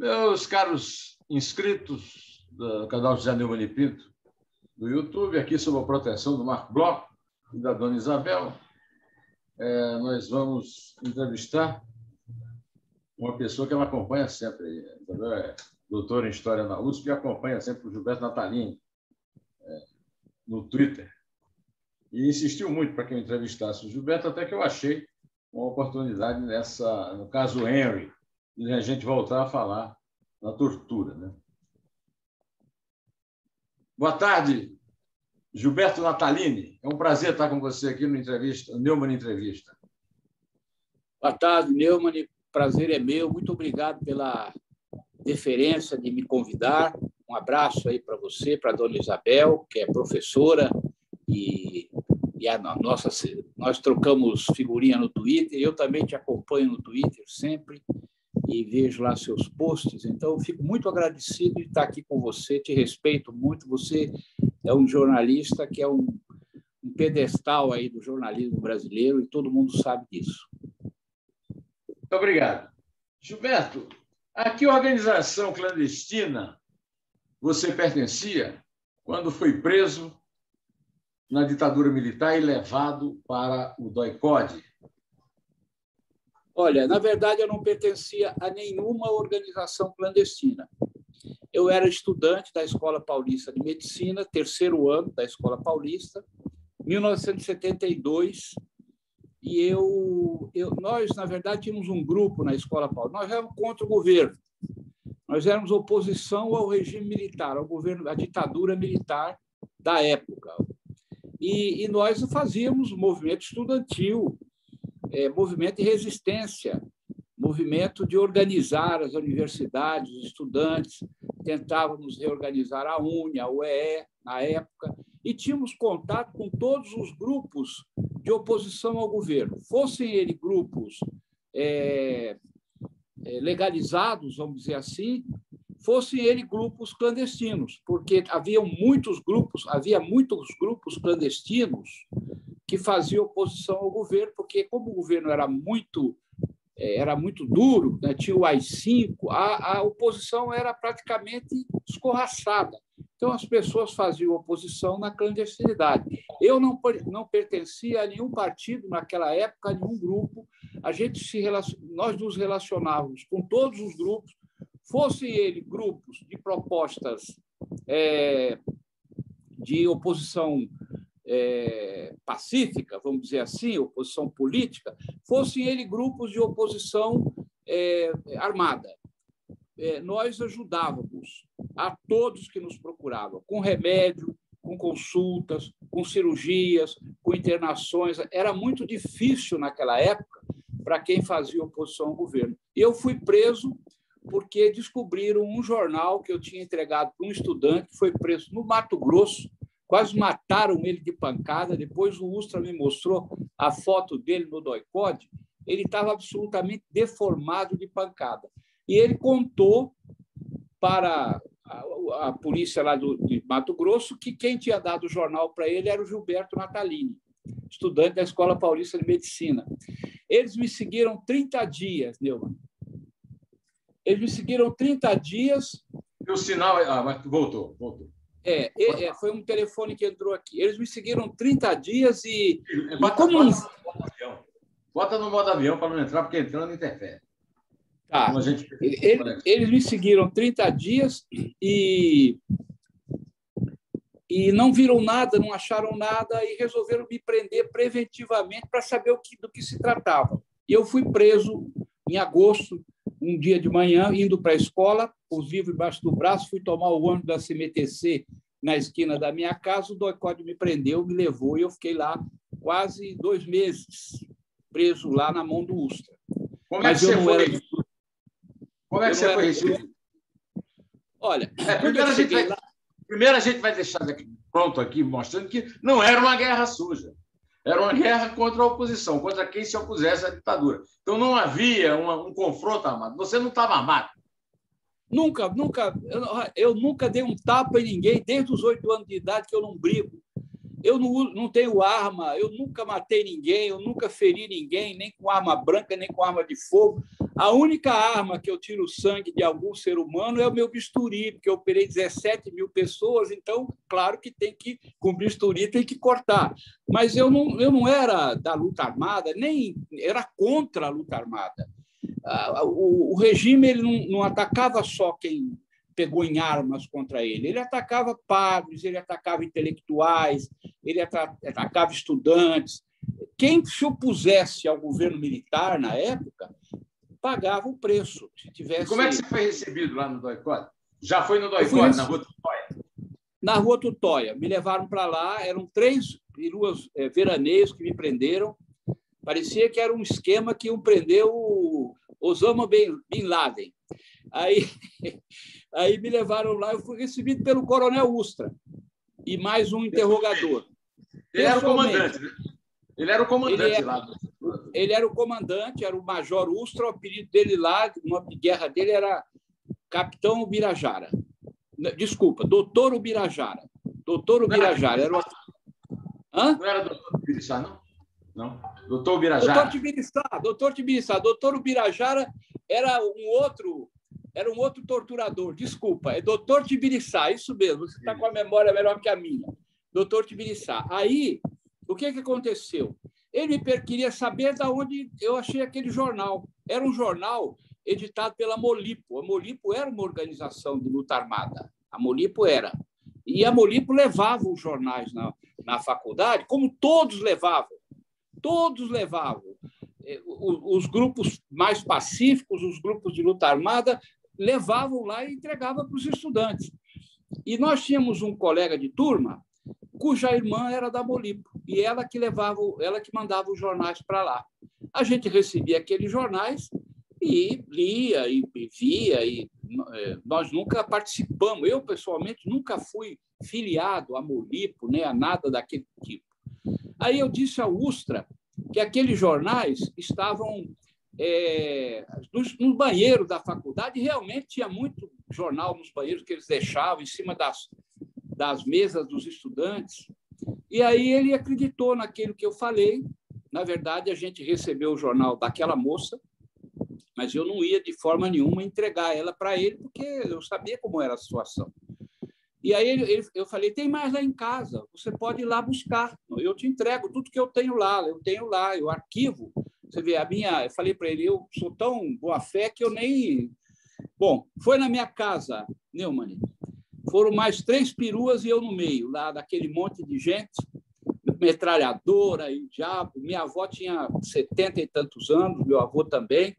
Meus caros inscritos do canal José Neumann Pinto do YouTube, aqui sob a proteção do Marco Bloco e da dona Isabel, é, nós vamos entrevistar uma pessoa que ela acompanha sempre. É doutora em História na USP e acompanha sempre o Gilberto Natalini é, no Twitter. E insistiu muito para que eu entrevistasse o Gilberto, até que eu achei uma oportunidade nessa, no caso Henry, de a gente voltar a falar na tortura. Né? Boa tarde, Gilberto Natalini. É um prazer estar com você aqui no entrevista, Neumann Entrevista. Boa tarde, Neumann. Prazer é meu. Muito obrigado pela deferência de me convidar. Um abraço aí para você, para a dona Isabel, que é professora e, e a nossa, nós trocamos figurinha no Twitter. Eu também te acompanho no Twitter sempre e vejo lá seus posts. Então, fico muito agradecido de estar aqui com você. Te respeito muito. Você é um jornalista que é um, um pedestal aí do jornalismo brasileiro e todo mundo sabe disso. Muito obrigado. Gilberto, a que organização clandestina você pertencia quando foi preso na ditadura militar e levado para o DOI-CODE? Olha, na verdade, eu não pertencia a nenhuma organização clandestina. Eu era estudante da Escola Paulista de Medicina, terceiro ano da Escola Paulista, 1972, e eu, eu, nós, na verdade, tínhamos um grupo na Escola Paulista. Nós éramos contra o governo. Nós éramos oposição ao regime militar, ao governo, à ditadura militar da época. E, e nós fazíamos movimento estudantil, é, movimento de resistência, movimento de organizar as universidades, os estudantes, tentávamos reorganizar a UNE, a UEE, na época, e tínhamos contato com todos os grupos de oposição ao governo, fossem eles grupos é, é, legalizados, vamos dizer assim, fossem eles grupos clandestinos, porque havia muitos grupos, havia muitos grupos clandestinos que faziam oposição ao governo, porque como o governo era muito é, era muito duro, né? tinha o AI-5, a, a oposição era praticamente escorraçada. Então, as pessoas faziam oposição na clandestinidade. Eu não, não pertencia a nenhum partido naquela época, a nenhum grupo. A gente se nós nos relacionávamos com todos os grupos, fossem eles grupos de propostas é, de oposição é, pacífica, vamos dizer assim, oposição política, fossem ele grupos de oposição é, armada. É, nós ajudávamos a todos que nos procuravam, com remédio, com consultas, com cirurgias, com internações. Era muito difícil naquela época para quem fazia oposição ao governo. Eu fui preso porque descobriram um jornal que eu tinha entregado para um estudante que foi preso no Mato Grosso, quase mataram ele de pancada. Depois o Ustra me mostrou a foto dele no doicode. Ele estava absolutamente deformado de pancada. E ele contou para a, a polícia lá do, de Mato Grosso que quem tinha dado o jornal para ele era o Gilberto Natalini, estudante da Escola Paulista de Medicina. Eles me seguiram 30 dias, Neumann. Eles me seguiram 30 dias. E o sinal. Ah, mas voltou, voltou. É, é, foi um telefone que entrou aqui. Eles me seguiram 30 dias e. Bota, como... bota, no, modo avião. bota no modo avião para não entrar, porque entrando interfere. Tá. Gente... Eles, eles me seguiram 30 dias e. E não viram nada, não acharam nada e resolveram me prender preventivamente para saber o que, do que se tratava. E eu fui preso em agosto um dia de manhã, indo para a escola, os livros embaixo do braço, fui tomar o ônibus da CMTC na esquina da minha casa, o doicode me prendeu, me levou e eu fiquei lá quase dois meses, preso lá na mão do Ustra. Como é que você foi? Era... Como é que você foi recebido? Olha, é, primeiro, a gente vai, lá... primeiro a gente vai deixar pronto aqui, mostrando que não era uma guerra suja. Era uma guerra contra a oposição, contra quem se opusesse à ditadura. Então não havia uma, um confronto armado. Você não estava armado. Nunca, nunca, eu, eu, nunca dei um tapa em ninguém, desde os oito anos de idade que eu não brigo. Eu não, não tenho arma, eu nunca matei ninguém, eu nunca feri ninguém, nem com arma branca, nem com arma de fogo. A única arma que eu tiro sangue de algum ser humano é o meu bisturi, porque eu operei 17 mil pessoas, então, claro que tem que, com bisturi, tem que cortar. Mas eu não, eu não era da luta armada, nem era contra a luta armada. O, o regime ele não, não atacava só quem pegou em armas contra ele. Ele atacava padres, ele atacava intelectuais, ele atacava estudantes. Quem se opusesse ao governo militar na época pagava o preço. Se tivesse... E como é que você foi recebido lá no Doicode? Já foi no Doicode, na Rua Tutóia? Na Rua Tutóia. Me levaram para lá, eram três peruas é, veraneios que me prenderam. Parecia que era um esquema que iam prender o Osama Bin Laden. Aí, aí me levaram lá, eu fui recebido pelo coronel Ustra e mais um interrogador. Ele era o comandante, né? Ele era o comandante ele era, lá. Ele era o comandante, era o Major Ustra, o apelido dele lá, uma guerra dele era Capitão Ubirajara. Desculpa, Doutor Ubirajara. Doutor Ubirajara. Era o... Hã? Não era Doutor Ubirajara, não? Não. Doutor Ubirajara. Doutor Tibiriçá, doutor Tibiriçá. Doutor Ubirajara era um outro era um outro torturador, desculpa, é doutor Tibiriçá, isso mesmo, você está com a memória melhor que a minha. Doutor Tibiriçá. Aí, o que, que aconteceu? Ele queria saber de onde eu achei aquele jornal. Era um jornal editado pela Molipo. A Molipo era uma organização de luta armada. A Molipo era. E a Molipo levava os jornais na, na faculdade, como todos levavam. Todos levavam. É, os grupos mais pacíficos, os grupos de luta armada, levavam lá e entregavam para os estudantes. E nós tínhamos um colega de turma cuja irmã era da Molipo e ela que levava, ela que mandava os jornais para lá. A gente recebia aqueles jornais e lia e via e é, nós nunca participamos. Eu pessoalmente nunca fui filiado a Molipo nem a nada daquele tipo. Aí eu disse ao Ustra que aqueles jornais estavam é, nos, no banheiro da faculdade, realmente tinha muito jornal nos banheiros que eles deixavam em cima das, das mesas dos estudantes. E aí ele acreditou naquilo que eu falei. Na verdade, a gente recebeu o jornal daquela moça, mas eu não ia de forma nenhuma entregar ela para ele, porque eu sabia como era a situação. E aí ele, ele, eu falei: tem mais lá em casa, você pode ir lá buscar. Eu te entrego tudo que eu tenho lá, eu tenho lá, eu arquivo você vê, a minha, eu falei para ele, eu sou tão boa fé que eu nem. Bom, foi na minha casa, Neumann. Foram mais três peruas e eu no meio, lá daquele monte de gente, metralhadora e diabo. Minha avó tinha setenta e tantos anos, meu avô também.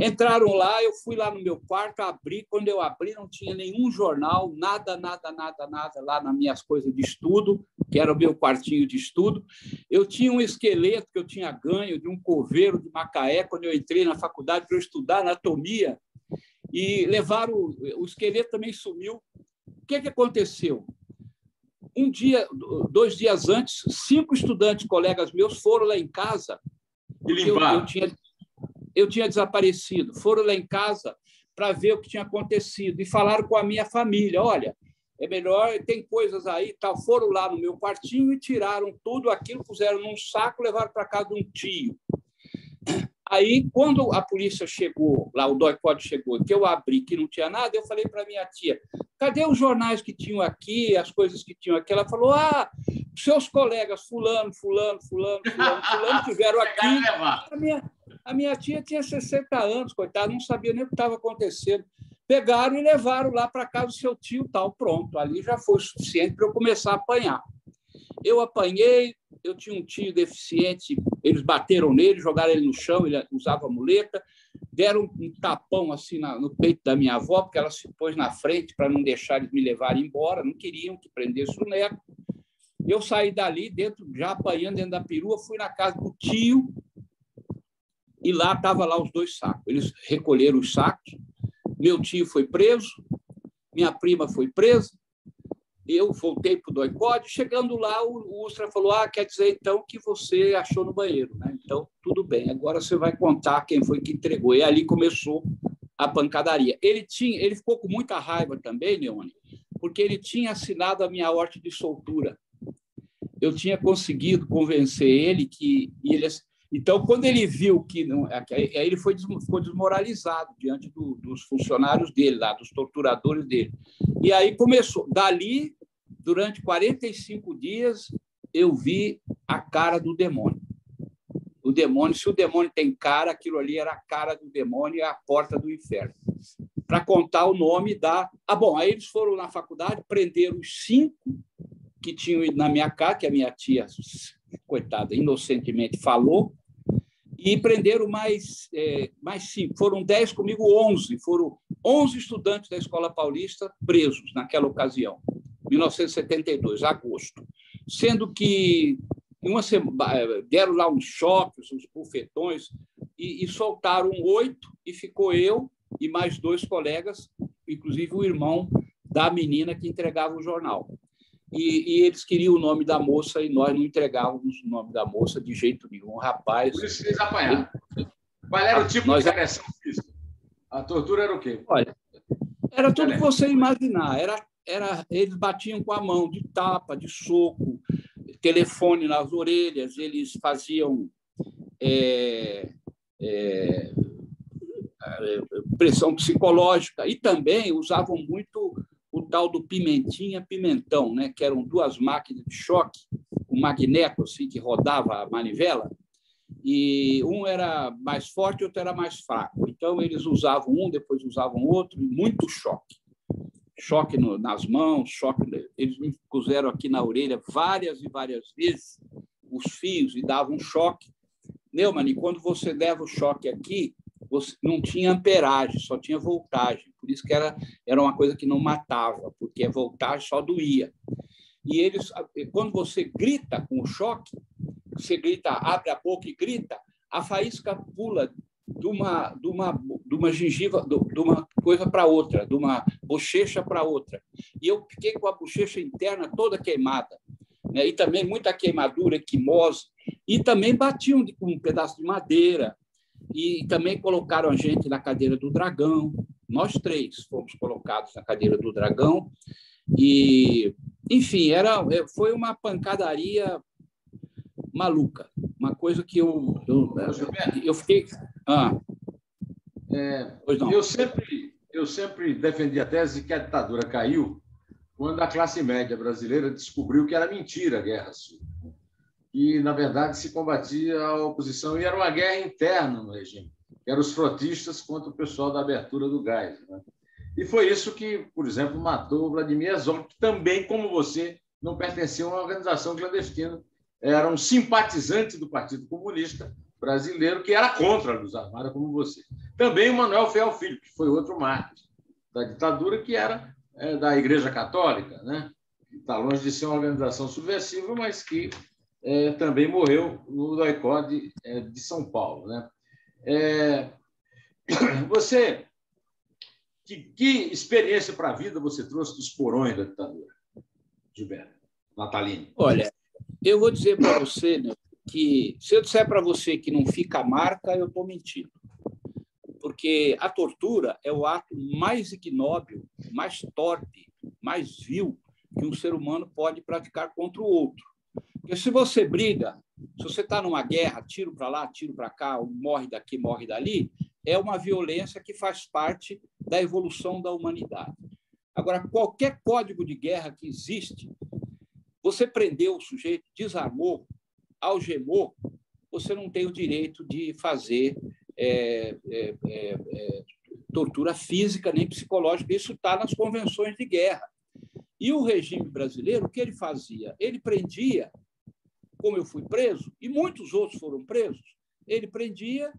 Entraram lá, eu fui lá no meu quarto, abri. Quando eu abri, não tinha nenhum jornal, nada, nada, nada, nada lá nas minhas coisas de estudo, que era o meu quartinho de estudo. Eu tinha um esqueleto que eu tinha ganho de um coveiro de Macaé, quando eu entrei na faculdade para estudar anatomia, e levaram. O esqueleto também sumiu. O que, que aconteceu? Um dia, dois dias antes, cinco estudantes, colegas meus, foram lá em casa. E eu, eu tinha eu tinha desaparecido. Foram lá em casa para ver o que tinha acontecido e falaram com a minha família: olha, é melhor, tem coisas aí, tal. Foram lá no meu quartinho e tiraram tudo aquilo, puseram num saco, levaram para casa de um tio. Aí, quando a polícia chegou, lá o DOI-COD chegou, que eu abri, que não tinha nada, eu falei para minha tia, cadê os jornais que tinham aqui, as coisas que tinham aqui? Ela falou, ah, seus colegas, fulano, fulano, fulano, fulano, fulano, tiveram aqui. A minha, a minha tia tinha 60 anos, coitada, não sabia nem o que estava acontecendo. Pegaram e levaram lá para casa do seu tio, tal, pronto. Ali já foi suficiente para eu começar a apanhar. Eu apanhei, eu tinha um tio deficiente, eles bateram nele, jogaram ele no chão, ele usava muleta, deram um tapão assim no peito da minha avó, porque ela se pôs na frente para não deixar eles me levarem embora, não queriam que prendesse o neto. Eu saí dali, dentro, já apanhando dentro da perua, fui na casa do tio, e lá estava lá os dois sacos. Eles recolheram os sacos. Meu tio foi preso, minha prima foi presa. Eu voltei para o doicode. Chegando lá, o Ustra falou: Ah, quer dizer então que você achou no banheiro. Né? Então, tudo bem, agora você vai contar quem foi que entregou. E ali começou a pancadaria. Ele, tinha, ele ficou com muita raiva também, Leone, porque ele tinha assinado a minha ordem de soltura. Eu tinha conseguido convencer ele que. Ele, Então, quando ele viu que não, aí ele foi ficou desmoralizado diante do, dos funcionários dele lá, dos torturadores dele. E aí começou. Dali, durante 45 dias, eu vi a cara do demônio. O demônio, se o demônio tem cara, aquilo ali era a cara do demônio e a porta do inferno. Para contar o nome da. Ah, bom, aí eles foram na faculdade, prenderam os cinco que tinham ido na minha casa, que a minha tia, coitada, inocentemente falou, e prenderam mais, é, mais cinco. Foram dez comigo, onze. Foram onze estudantes da Escola Paulista presos naquela ocasião, 1972, agosto. Sendo que uma semana, deram lá uns choques, uns bufetões, e, e soltaram oito, e ficou eu e mais dois colegas, inclusive o irmão da menina que entregava o jornal. E, e, eles queriam o nome da moça e nós não entregávamos o nome da moça de jeito nenhum. rapaz. Por isso eles apanharam. Qual era o tipo nós... de agressão física? A tortura era o quê? Olha, era tudo que você imaginar. Era, era, eles batiam com a mão, de tapa, de soco, telefone nas orelhas, eles faziam é, é, pressão psicológica e também usavam muito tal do pimentinha pimentão, né, que eram duas máquinas de choque, um magneto assim que rodava a manivela, e um era mais forte, outro era mais fraco. Então eles usavam um, depois usavam outro, e muito choque. Choque no, nas mãos, choque. Eles me puseram aqui na orelha várias e várias vezes os fios e davam choque. Neumann, e quando você leva o choque aqui, você não tinha amperagem, só tinha voltagem. Por isso que era, era uma coisa que não matava, porque a voltagem só doía. E eles, quando você grita com o choque, você grita, abre a boca e grita, a faísca pula de uma, de uma, de uma gengiva, de uma coisa para outra, de uma bochecha para outra. E eu fiquei com a bochecha interna toda queimada. Né? E também muita queimadura, equimose. E também batiam com um pedaço de madeira, e também colocaram a gente na cadeira do dragão. Nós três fomos colocados na cadeira do dragão. E, enfim, era, é, foi uma pancadaria maluca. Uma coisa que eu. Eu, eu fiquei. Ah. É, eu, sempre, eu sempre defendi a tese que a ditadura caiu quando a classe média brasileira descobriu que era mentira a guerra civil e, na verdade, se combatia a oposição, e era uma guerra interna no regime, que eram os frotistas contra o pessoal da abertura do gás. Né? E foi isso que, por exemplo, matou Vladimir Herzog, que também, como você, não pertencia a uma organização clandestina, era um simpatizante do Partido Comunista Brasileiro, que era contra a luz armada, como você. Também o Manuel Fiel Filho, que foi outro mártir da ditadura, que era é, da Igreja Católica, né? está longe de ser uma organização subversiva, mas que é, também morreu no DOICOD é, de São Paulo. Né? É, você, que, que experiência para a vida você trouxe dos porões da ditadura, Gilberto, Natalino? Olha, eu vou dizer para você né, que se eu disser para você que não fica marca, eu estou mentindo. Porque a tortura é o ato mais ignóbil, mais torpe, mais vil que um ser humano pode praticar contra o outro. Porque se você briga, se você está numa guerra, tiro para lá, tiro para cá, morre daqui, morre dali, é uma violência que faz parte da evolução da humanidade. Agora, qualquer código de guerra que existe, você prendeu o sujeito, desarmou, algemou, você não tem o direito de fazer é, é, é, é tortura física nem psicológica. Isso está nas convenções de guerra. E o regime brasileiro, o que ele fazia? Ele prendia como eu fui preso, e muitos outros foram presos, ele prendia,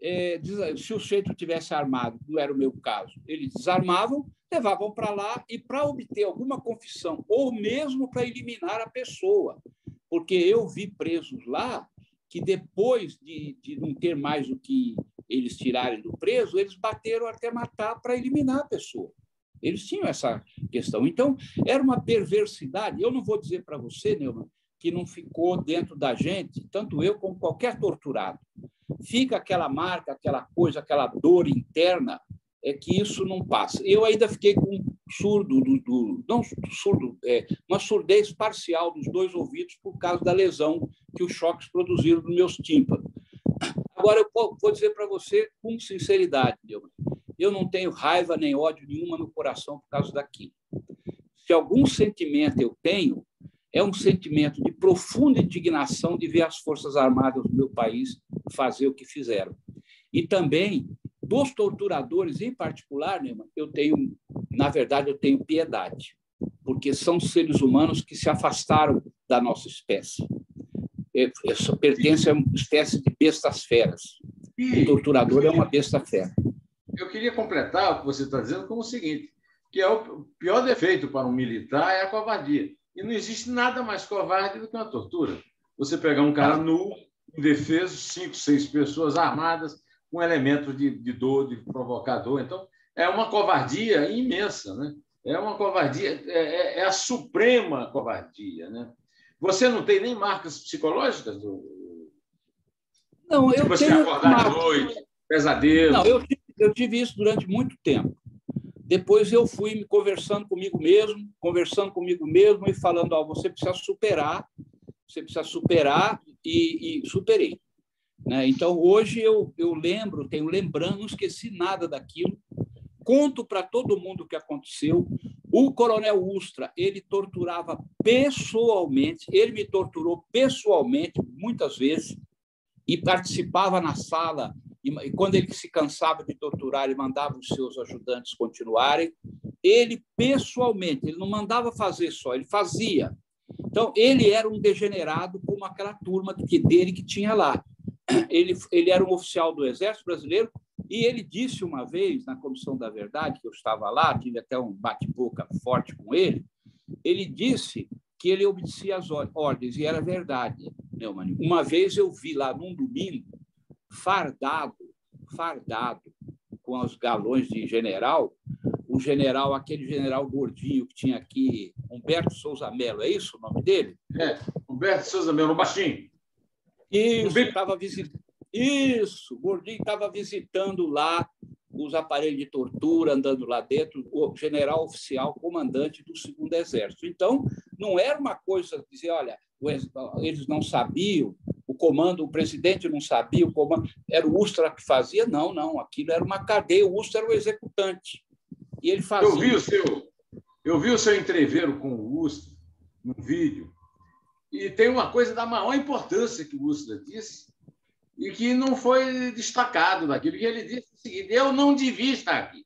é, se o sujeito tivesse armado, não era o meu caso, eles desarmavam, levavam para lá e para obter alguma confissão, ou mesmo para eliminar a pessoa, porque eu vi presos lá que depois de, de não ter mais o que eles tirarem do preso, eles bateram até matar para eliminar a pessoa. Eles tinham essa questão. Então, era uma perversidade. Eu não vou dizer para você, Neumann, que não ficou dentro da gente, tanto eu como qualquer torturado. Fica aquela marca, aquela coisa, aquela dor interna, é que isso não passa. Eu ainda fiquei com surdo, do, do não surdo, é, uma surdez parcial dos dois ouvidos por causa da lesão que os choques produziram nos meus tímpanos. Agora, eu vou dizer para você com sinceridade, Neumann, eu não tenho raiva nem ódio nenhuma no coração por causa daquilo. Se algum sentimento eu tenho, é um sentimento de profunda indignação de ver as Forças Armadas do meu país fazer o que fizeram. E também dos torturadores em particular, Neumann, eu tenho, na verdade, eu tenho piedade, porque são seres humanos que se afastaram da nossa espécie. Isso pertence a uma espécie de bestas feras. O torturador é uma besta fera. Eu queria completar o que você está dizendo com o seguinte, que é o pior defeito para um militar é a covardia. E não existe nada mais covarde do que uma tortura. Você pegar um cara nu, indefeso, cinco, seis pessoas armadas, com elementos de, de dor, de provocador. Então, é uma covardia imensa. Né? É uma covardia, é, é, é a suprema covardia. Né? Você não tem nem marcas psicológicas? Do... Não, eu tipo, tenho... Você acordar marcas... de noite, pesadelo? Não, eu, eu tive isso durante muito tempo. Depois eu fui me conversando comigo mesmo, conversando comigo mesmo e falando: ó, você precisa superar, você precisa superar e, e superei. Né? Então hoje eu, eu lembro, tenho lembrando, não esqueci nada daquilo. Conto para todo mundo o que aconteceu. O coronel Ustra, ele torturava pessoalmente, ele me torturou pessoalmente muitas vezes e participava na sala e, quando ele se cansava de torturar, ele mandava os seus ajudantes continuarem. Ele, pessoalmente, ele não mandava fazer só, ele fazia. Então, ele era um degenerado como aquela turma que, dele que tinha lá. Ele, ele era um oficial do Exército Brasileiro e ele disse uma vez, na Comissão da Verdade, que eu estava lá, tive até um bate-boca forte com ele, ele disse que ele obedecia às ordens, e era verdade, Neumann. Uma vez eu vi lá num domingo, fardado, fardado com os galões de general, o general, aquele general gordinho que tinha aqui, Humberto Souza Melo, é isso o nome dele? É, Humberto Souza Melo, baixinho. Isso, estava visitando. Isso, gordinho estava visitando lá os aparelhos de tortura, andando lá dentro, o general oficial, comandante do segundo exército. Então, não era uma coisa dizer, olha, eles não sabiam, o comando, o presidente não sabia, o comando era o Ustra que fazia, não, não, aquilo era uma cadeia, o Ustra era o executante. E ele fazia. Eu vi o seu, eu vi o seu entreveiro com o Ustra no vídeo, e tem uma coisa da maior importância que o Ustra disse e que não foi destacado naquilo que ele disse o seguinte: eu não devia estar aqui.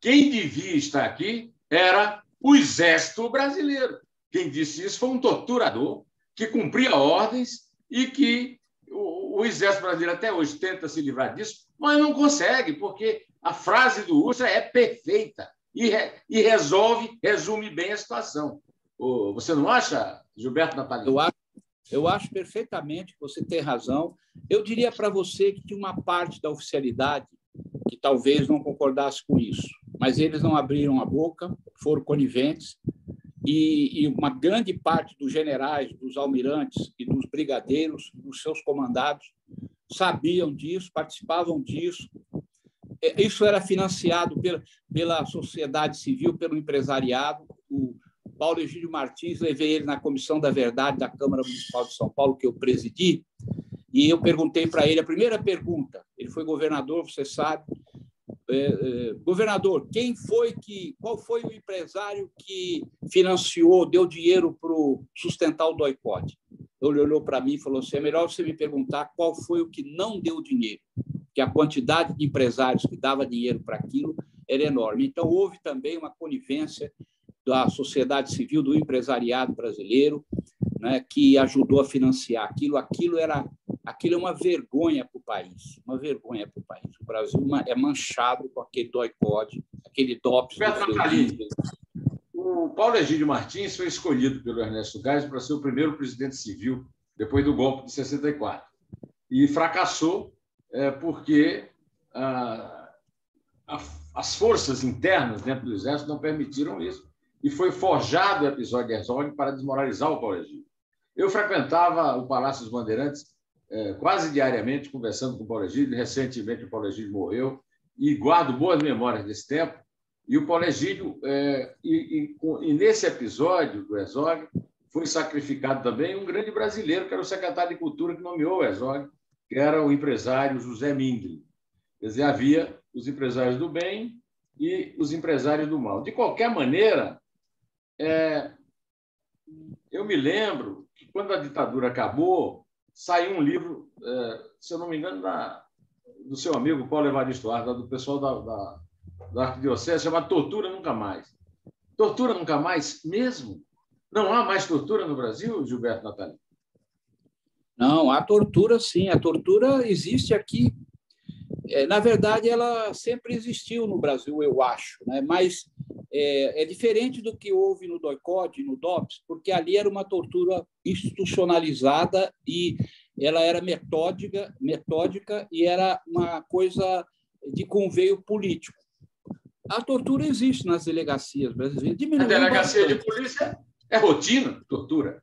Quem devia estar aqui era o exército brasileiro. Quem disse isso foi um torturador que cumpria ordens e que o, o, Exército Brasileiro até hoje tenta se livrar disso, mas não consegue, porque a frase do Ustra é perfeita e, re, e resolve, resume bem a situação. Você não acha, Gilberto Natalino? Eu acho, eu acho perfeitamente que você tem razão. Eu diria para você que tinha uma parte da oficialidade que talvez não concordasse com isso, mas eles não abriram a boca, foram coniventes e, e, uma grande parte dos generais, dos almirantes e dos brigadeiros, dos seus comandados, sabiam disso, participavam disso. É, isso era financiado pela, pela sociedade civil, pelo empresariado. O Paulo Egídio Martins, levei ele na Comissão da Verdade da Câmara Municipal de São Paulo, que eu presidi, e eu perguntei para ele a primeira pergunta. Ele foi governador, você sabe, é, é, governador, quem foi que, qual foi o empresário que financiou, deu dinheiro para sustentar o doicote? Ele olhou para mim e falou assim: é melhor você me perguntar qual foi o que não deu dinheiro, que a quantidade de empresários que dava dinheiro para aquilo era enorme. Então, houve também uma conivência da sociedade civil, do empresariado brasileiro, né, que ajudou a financiar aquilo. Aquilo era aquilo é uma vergonha para o país, uma vergonha para o país. O Brasil é manchado com aquele doi-code, aquele DOPS. O Paulo Egídio Martins foi escolhido pelo Ernesto Geisel para ser o primeiro presidente civil depois do golpe de 64 e fracassou é, porque ah, a, as forças internas dentro do exército não permitiram isso e foi forjado o episódio de Herzog para desmoralizar o Paulo Egídio. Eu frequentava o Palácio dos Bandeirantes é, quase diariamente conversando com o Paulo Egídio. Recentemente, o Paulo Egídio morreu e guardo boas memórias desse tempo. E o Paulo Egídio, é, e, e, e, nesse episódio do Exog, foi sacrificado também um grande brasileiro, que era o secretário de Cultura que nomeou o Exog, que era o empresário José Mindre. Quer dizer, havia os empresários do bem e os empresários do mal. De qualquer maneira, é, eu me lembro que quando a ditadura acabou, saiu um livro, é, se eu não me engano, da, do seu amigo Paulo Evaristo Arda, do pessoal da, da, da Arquidiocese, chamado Tortura Nunca Mais. Tortura Nunca Mais mesmo? Não há mais tortura no Brasil, Gilberto Natalino? Não, a tortura sim, a tortura existe aqui. É, na verdade, ela sempre existiu no Brasil, eu acho, né? mas é, é diferente do que houve no DOICOD, no DOPS, porque ali era uma tortura institucionalizada e ela era metódica, metódica e era uma coisa de conveio político. A tortura existe nas delegacias brasileiras. Diminuiu a delegacia bastante. de polícia é rotina, tortura.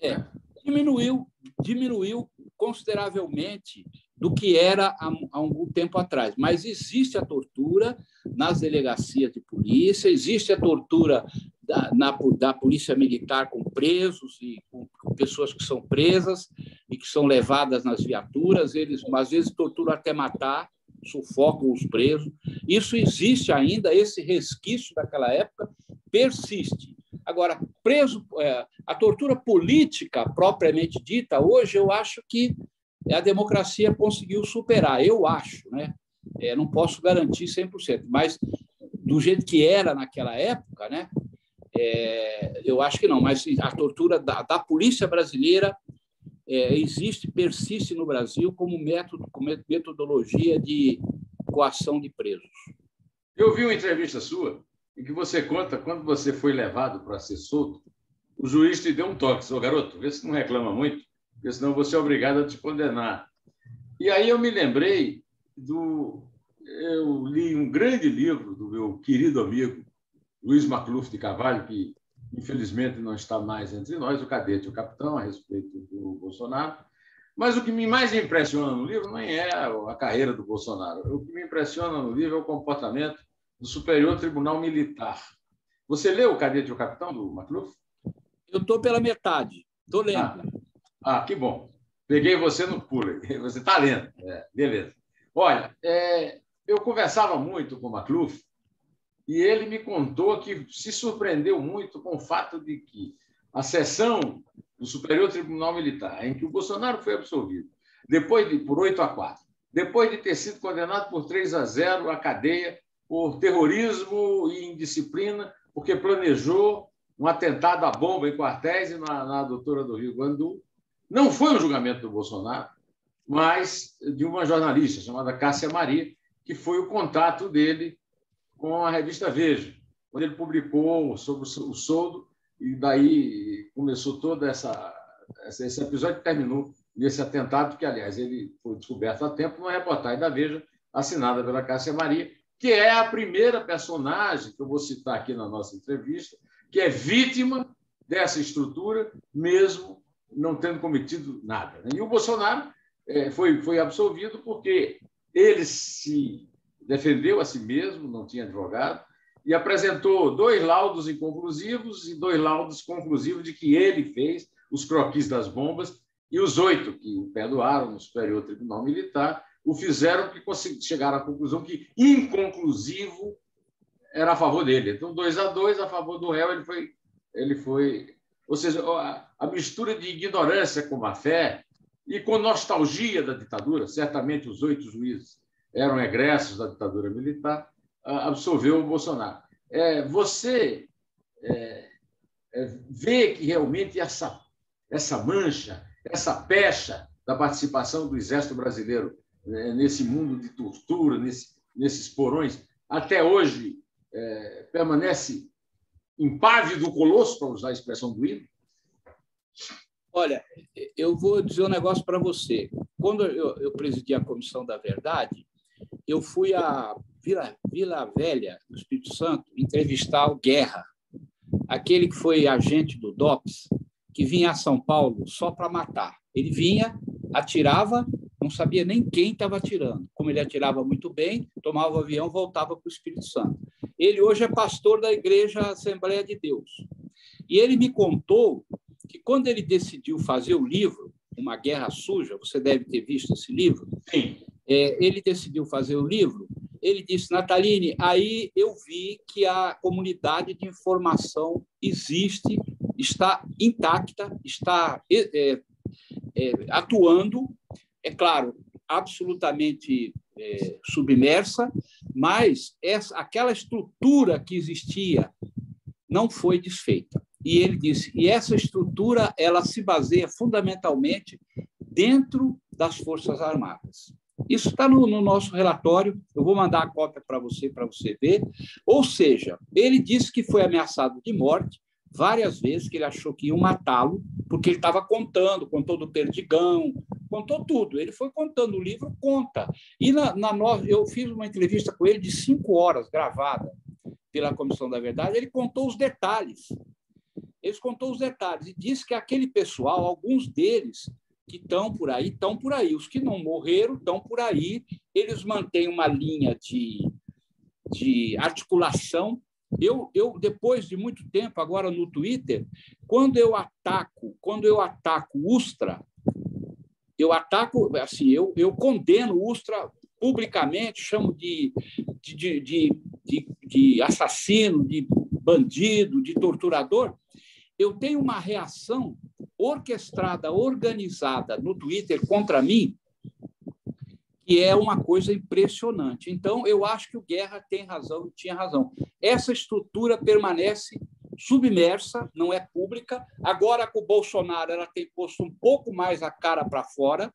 É, diminuiu diminuiu consideravelmente do que era há, algum tempo atrás. Mas existe a tortura nas delegacias de polícia, existe a tortura da, na, da polícia militar com presos e com, com, pessoas que são presas e que são levadas nas viaturas. Eles, às vezes, torturam até matar, sufocam os presos. Isso existe ainda, esse resquício daquela época persiste. Agora, preso, é, a tortura política propriamente dita, hoje eu acho que a democracia conseguiu superar, eu acho, né? É, não posso garantir 100%, mas do jeito que era naquela época, né? É, eu acho que não, mas a tortura da, da polícia brasileira é, existe, persiste no Brasil como método, como metodologia de coação de presos. Eu vi uma entrevista sua em que você conta quando você foi levado para ser solto, o juiz te deu um toque, seu garoto, vê se não reclama muito, porque senão você é obrigado a te condenar. E aí eu me lembrei do. Eu li um grande livro do meu querido amigo Luiz Macluf de Carvalho, que infelizmente não está mais entre nós, o cadete o capitão, a respeito do Bolsonaro. Mas o que me mais impressiona no livro não é a carreira do Bolsonaro. O que me impressiona no livro é o comportamento do Superior Tribunal Militar. Você leu o Cadete e o Capitão do Macluf? Eu estou pela metade. Estou lendo. Ah, ah, que bom. Peguei você no pulo. Você está lendo. É, beleza. Olha, é, eu conversava muito com o Macluf e ele me contou que se surpreendeu muito com o fato de que a sessão do Superior Tribunal Militar, em que o Bolsonaro foi absolvido, depois de, por 8 a 4, depois de ter sido condenado por 3 a 0 à cadeia por terrorismo e indisciplina, porque planejou um atentado à bomba em quartéis e na, na doutora do Rio Guandu. Não foi um julgamento do Bolsonaro, mas de uma jornalista chamada Cássia Maria, que foi o contato dele com a revista Veja, quando ele publicou sobre o soldo, e daí começou toda essa. Esse episódio terminou nesse atentado, que, aliás, ele foi descoberto há tempo numa reportagem da Veja, assinada pela Cássia Maria, que é a primeira personagem que eu vou citar aqui na nossa entrevista, que é vítima dessa estrutura, mesmo não tendo cometido nada. Né? E o Bolsonaro é, foi, foi absolvido porque ele se defendeu a si mesmo, não tinha advogado, e apresentou dois laudos inconclusivos e dois laudos conclusivos de que ele fez os croquis das bombas e os oito que o perdoaram no Superior Tribunal Militar o fizeram que chegaram à conclusão que inconclusivo era a favor dele. Então, dois a dois a favor do réu, ele foi, ele foi, ou seja, a, mistura de ignorância com a fé e com nostalgia da ditadura, certamente os oito juízes eram egressos da ditadura militar, absolveu o Bolsonaro. É, você é, é, vê que realmente essa, essa mancha, essa pecha da participação do Exército Brasileiro né, nesse mundo de tortura, nesse, nesses porões, até hoje é, permanece impávido colosso, para usar a expressão do hino? Olha, eu vou dizer um negócio para você. Quando eu, eu presidi a Comissão da Verdade, eu fui a Vila, Vila Velha, no Espírito Santo, entrevistar o Guerra, aquele que foi agente do DOPS, que vinha a São Paulo só para matar. Ele vinha, atirava não sabia nem quem estava atirando. Como ele atirava muito bem, tomava o avião, voltava para o Espírito Santo. Ele hoje é pastor da Igreja Assembleia de Deus. E ele me contou que quando ele decidiu fazer o livro, Uma Guerra Suja, você deve ter visto esse livro. Sim. É, ele decidiu fazer o livro. Ele disse, Nataline, aí eu vi que a comunidade de informação existe, está intacta, está é, é, é atuando, é claro, absolutamente é, submersa, mas essa, aquela estrutura que existia não foi desfeita. E ele disse, e essa estrutura ela se baseia fundamentalmente dentro das Forças Armadas. Isso está no, no, nosso relatório, eu vou mandar a cópia para você, para você ver. Ou seja, ele disse que foi ameaçado de morte várias vezes, que ele achou que iam matá-lo, porque ele estava contando, contou do Perdigão, contou tudo. Ele foi contando, o livro conta. E na, na eu fiz uma entrevista com ele de cinco horas, gravada pela Comissão da Verdade, ele contou os detalhes. Ele contou os detalhes e disse que aquele pessoal, alguns deles que estão por aí, estão por aí. Os que não morreram estão por aí. Eles mantêm uma linha de, de articulação. Eu, eu, depois de muito tempo, agora no Twitter, quando eu ataco, quando eu ataco Ustra, eu ataco, assim, eu, eu condeno Ustra publicamente, chamo de, de, de, de, de assassino, de bandido, de torturador, eu tenho uma reação orquestrada, organizada no Twitter contra mim, que é uma coisa impressionante. Então, eu acho que o Guerra tem razão, tinha razão. Essa estrutura permanece submersa, não é pública. Agora, com o Bolsonaro, ela tem posto um pouco mais a cara para fora,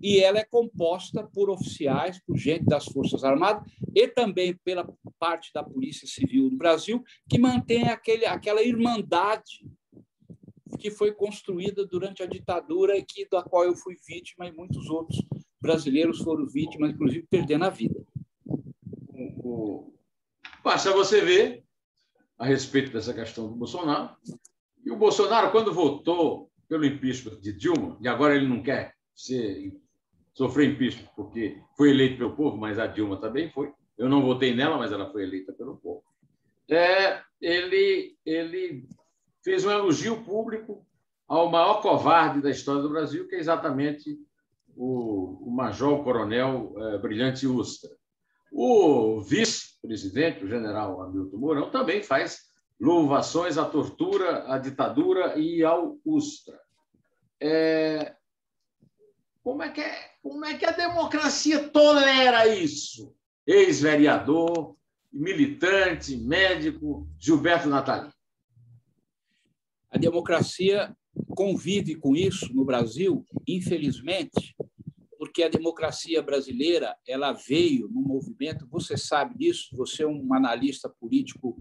e ela é composta por oficiais, por gente das Forças Armadas e também pela parte da Polícia Civil do Brasil, que mantém aquele, aquela irmandade que foi construída durante a ditadura e que da qual eu fui vítima e muitos outros brasileiros foram vítimas, inclusive perdendo a vida. Basta você ver a respeito dessa questão do Bolsonaro. E o Bolsonaro, quando votou pelo impeachment de Dilma, e agora ele não quer ser sofreu impeachment porque foi eleito pelo povo, mas a Dilma também foi. Eu não votei nela, mas ela foi eleita pelo povo. É, ele, ele fez um elogio público ao maior covarde da história do Brasil, que é exatamente o, o Major Coronel é, Brilhante Ustra. O vice-presidente, o general Hamilton Mourão, também faz louvações à tortura, à ditadura e ao Ustra. É, como é que, é, como é que a democracia tolera isso? Ex-vereador, militante, médico, Gilberto Natali. A democracia convive com isso no Brasil, infelizmente, porque a democracia brasileira ela veio no movimento. Você sabe disso. Você é um analista político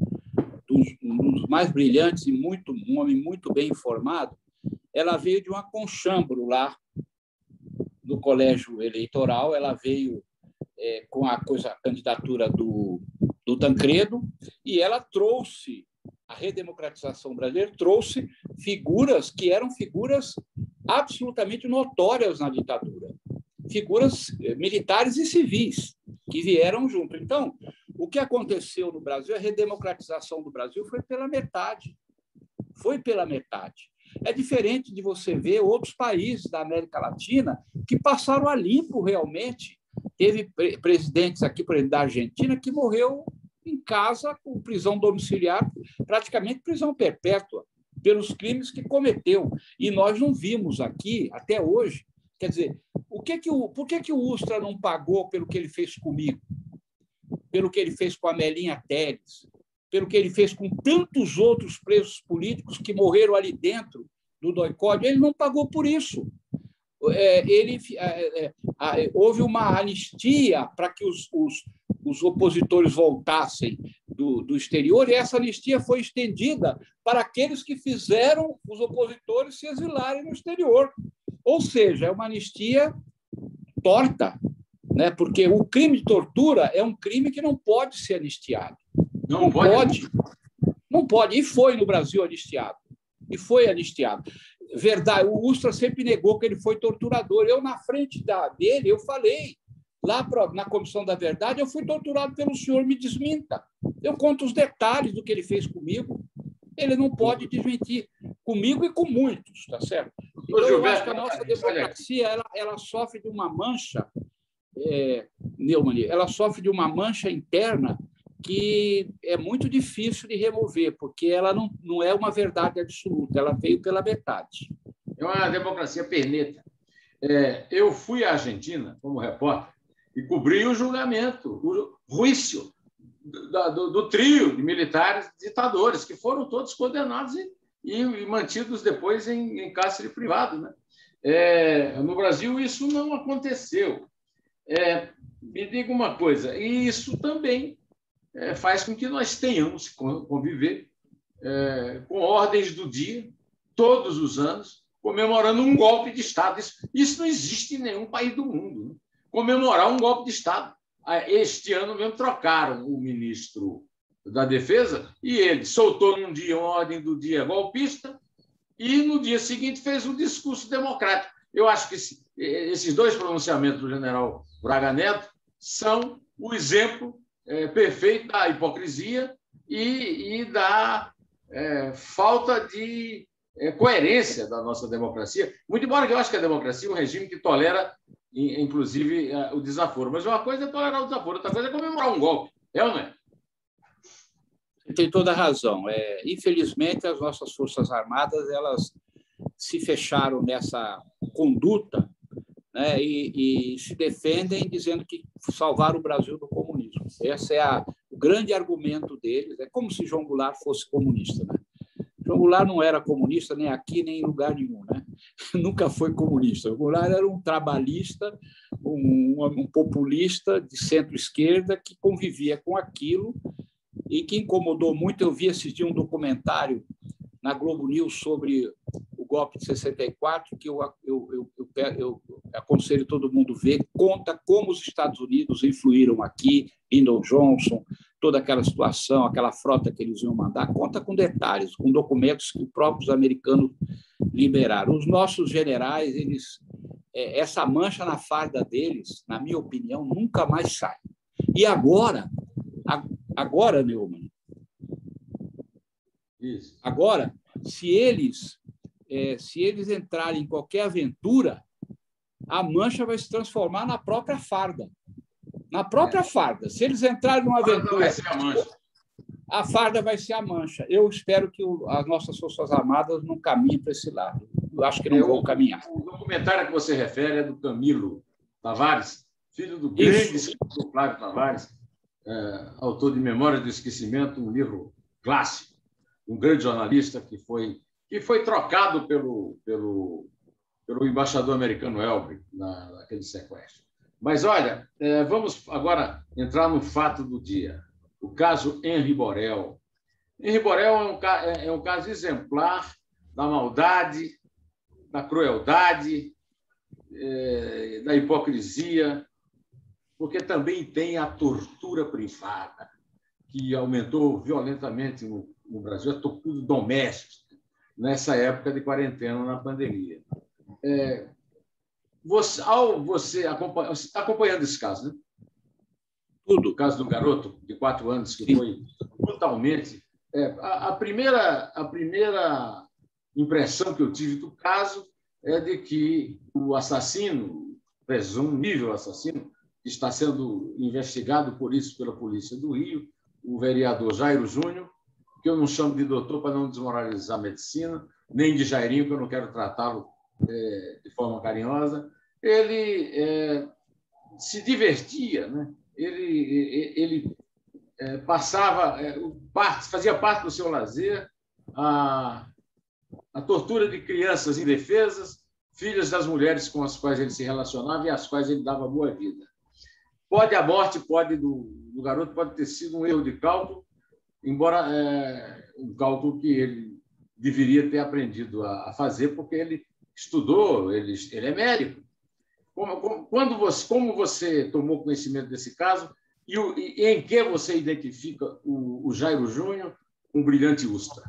dos, um dos mais brilhantes e muito um homem muito bem informado. Ela veio de um aconchambro lá do colégio eleitoral, ela veio é, com a, coisa, a candidatura do, do Tancredo e ela trouxe a redemocratização brasileira trouxe figuras que eram figuras absolutamente notórias na ditadura, figuras é, militares e civis que vieram junto. Então, o que aconteceu no Brasil, a redemocratização do Brasil foi pela metade. Foi pela metade. É diferente de você ver outros países da América Latina que passaram a limpo realmente. Teve presidentes aqui, por exemplo, da Argentina, que morreu em casa com prisão domiciliar, praticamente prisão perpétua, pelos crimes que cometeu. E nós não vimos aqui, até hoje, quer dizer, o que que o, por que, que o Ustra não pagou pelo que ele fez comigo? Pelo que ele fez com a Melinha Teles, pelo que ele fez com tantos outros presos políticos que morreram ali dentro do doicode, ele não pagou por isso. É, ele, é, é, houve uma anistia para que os, os, os opositores voltassem do, do, exterior, e essa anistia foi estendida para aqueles que fizeram os opositores se exilarem no exterior. Ou seja, é uma anistia torta, né? porque o crime de tortura é um crime que não pode ser anistiado. Não, não pode. pode. Não pode. E foi no Brasil anistiado. E foi anistiado. Verdade, o Ustra sempre negou que ele foi torturador. Eu, na frente da, dele, eu falei, lá pra, na Comissão da Verdade, eu fui torturado pelo senhor, me desminta. Eu conto os detalhes do que ele fez comigo. Ele não pode desmentir comigo e com muitos, tá certo? Então, eu acho que a nossa democracia ela, ela sofre de uma mancha, é, Neumann, ela sofre de uma mancha interna que é muito difícil de remover, porque ela não, não é uma verdade absoluta, ela veio pela metade. É uma democracia perneta. É, eu fui à Argentina como repórter e cobri o julgamento, o juízo do, do, do, trio de militares ditadores, que foram todos condenados e, e mantidos depois em, em cárcere privado. Né? É, no Brasil, isso não aconteceu. É, me diga uma coisa, e isso também é, faz com que nós tenhamos que conviver é, com ordens do dia, todos os anos, comemorando um golpe de Estado. Isso, isso não existe em nenhum país do mundo. Né? Comemorar um golpe de Estado. Ah, este ano mesmo trocaram o ministro da Defesa e ele soltou num dia uma ordem do dia golpista e no dia seguinte fez um discurso democrático. Eu acho que esses dois pronunciamentos do general Braga Neto são o exemplo é, perfeito da hipocrisia e, e da é, falta de é, coerência da nossa democracia. Muito embora eu acho que a democracia é um regime que tolera, inclusive, é, o desaforo. Mas uma coisa é tolerar o desaforo, outra coisa é comemorar um golpe. É ou não é? Tem toda a razão. É, infelizmente, as nossas forças armadas elas se fecharam nessa conduta né, e, e, se defendem dizendo que salvaram o Brasil do comunismo. Esse é a, o grande argumento deles. É como se João Goulart fosse comunista. Né? João Goulart não era comunista nem aqui nem em lugar nenhum. Né? Nunca foi comunista. João Goulart era um trabalhista, um, um populista de centro-esquerda que convivia com aquilo e que incomodou muito. Eu vi dia um documentário na Globo News sobre o golpe de 64, que eu, eu, eu, eu, eu aconselho todo mundo ver, conta como os Estados Unidos influíram aqui, Lyndon Johnson, toda aquela situação, aquela frota que eles iam mandar, conta com detalhes, com documentos que os próprios americanos liberaram. Os nossos generais, eles é, essa mancha na farda deles, na minha opinião, nunca mais sai. E agora, agora, Neumann, Isso. agora, se eles é, se eles entrarem em qualquer aventura, a mancha vai se transformar na própria farda. Na própria é. farda. Se eles entrarem numa aventura. A, a farda vai ser a mancha. Eu espero que o, as nossas Forças Armadas não caminhem para esse lado. Eu acho que não é, vão caminhar. O documentário que você refere é do Camilo Tavares, filho do grande escritor Flávio Tavares, é, autor de Memória do Esquecimento, um livro clássico, um grande jornalista que foi que foi trocado pelo, pelo, pelo embaixador americano Elbrick na, naquele sequestro. Mas, olha, é, vamos agora entrar no fato do dia. O caso Henri Borel. Henri Borel é um, é, é um caso exemplar da maldade, da crueldade, é, da hipocrisia, porque também tem a tortura privada, que aumentou violentamente no, no Brasil, a tortura doméstica nessa época de quarentena na pandemia. É, você, ao você acompanha, você está acompanhando esse caso, né? Tudo. O caso do garoto de quatro anos que Sim. foi brutalmente. É, a, a, primeira, a primeira impressão que eu tive do caso é de que o assassino, presumível assassino, está sendo investigado por isso pela Polícia do Rio, o vereador Jairo Júnior, que eu não chamo de doutor para não desmoralizar a medicina, nem de Jairinho, que eu não quero tratá-lo é, de forma carinhosa. Ele é, se divertia, né? ele, ele é, passava, é, parte, fazia parte do seu lazer a, a tortura de crianças indefesas, filhas das mulheres com as quais ele se relacionava e às quais ele dava boa vida. Pode a morte pode do, do garoto pode ter sido um erro de cálculo, embora é, um cálculo que ele deveria ter aprendido a, a fazer, porque ele estudou, ele, ele é médico. Como, como, quando você, como você tomou conhecimento desse caso e, o, e em que você identifica o, o Jairo Júnior, um brilhante Ustra?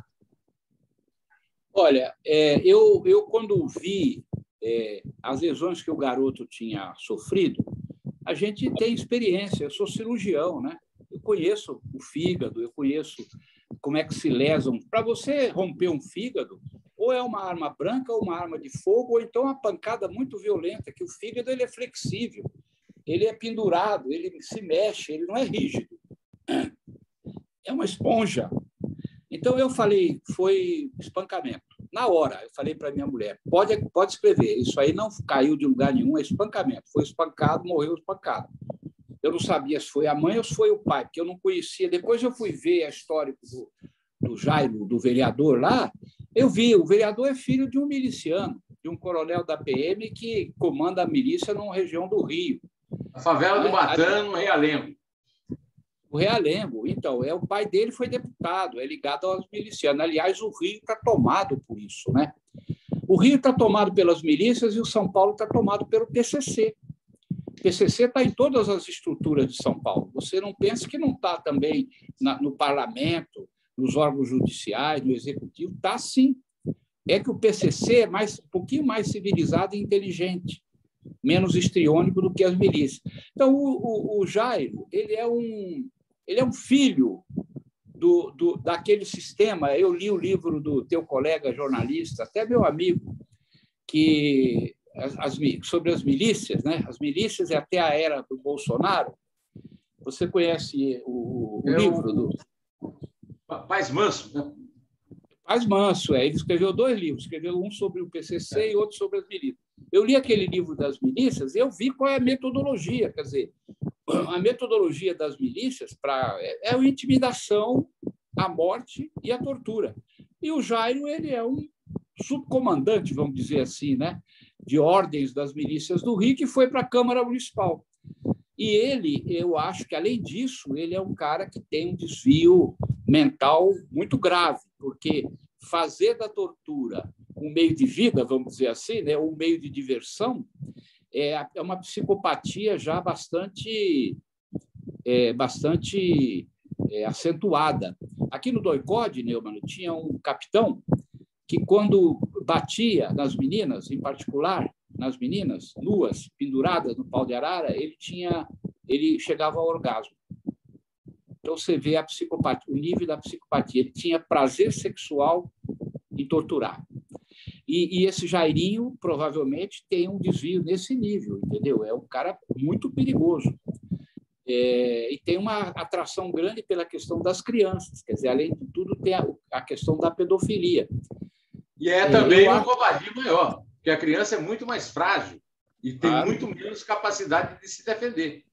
Olha, é, eu, eu quando vi é, as lesões que o garoto tinha sofrido, a gente tem experiência, eu sou cirurgião, né? Eu conheço o fígado, eu conheço como é que se lesam. Para você romper um fígado, ou é uma arma branca, ou uma arma de fogo, ou então uma pancada muito violenta, que o fígado ele é flexível, ele é pendurado, ele se mexe, ele não é rígido. É uma esponja. Então eu falei, foi espancamento. Na hora, eu falei para minha mulher: pode, pode escrever, isso aí não caiu de lugar nenhum, é espancamento. Foi espancado, morreu espancado. Eu não sabia se foi a mãe ou se foi o pai, porque eu não conhecia. Depois eu fui ver a história do, do Jairo, do vereador lá. Eu vi, o vereador é filho de um miliciano, de um coronel da PM que comanda a milícia numa região do Rio. A favela do Batano, é, Realengo. O Realengo, então, é o pai dele foi deputado, é ligado aos milicianos. Aliás, o Rio está tomado por isso, né? O Rio está tomado pelas milícias e o São Paulo está tomado pelo PCC. O PCC está em todas as estruturas de São Paulo. Você não pensa que não está também na, no parlamento, nos órgãos judiciais, no executivo? Está sim. É que o PCC é mais, um pouquinho mais civilizado e inteligente menos estriônico do que as milícias. Então, o, o, o Jairo, ele é um, ele é um filho do, do, daquele sistema. Eu li o livro do teu colega jornalista, até meu amigo, que as, sobre as milícias, né? As milícias é até a era do Bolsonaro. Você conhece o, o livro do Paz Manso, né? Paz Manso, é. Ele escreveu dois livros. Escreveu um sobre o PCC e outro sobre as milícias. Eu li aquele livro das milícias e eu vi qual é a metodologia. Quer dizer, a metodologia das milícias pra, é, é a intimidação, a morte e a tortura. E o Jairo ele é um subcomandante, vamos dizer assim, né, de ordens das milícias do Rio, que foi para a Câmara Municipal. E ele, eu acho que, além disso, ele é um cara que tem um desvio mental muito grave, porque fazer da tortura um meio de vida, vamos dizer assim, né, um meio de diversão, é, é uma psicopatia já bastante, é, bastante é, acentuada. Aqui no Doicode, Neumann, tinha um capitão que, quando batia nas meninas, em particular nas meninas nuas, penduradas no pau de arara, ele tinha, ele chegava ao orgasmo. Então você vê a psicopatia, o nível da psicopatia. Ele tinha prazer sexual em torturar. E, e, esse Jairinho provavelmente tem um desvio nesse nível, entendeu? É um cara muito perigoso. É, e tem uma atração grande pela questão das crianças, quer dizer, além de tudo, tem a, a questão da pedofilia. E é também é, uma covardia maior, porque a criança é muito mais frágil e tem claro. muito menos capacidade de se defender.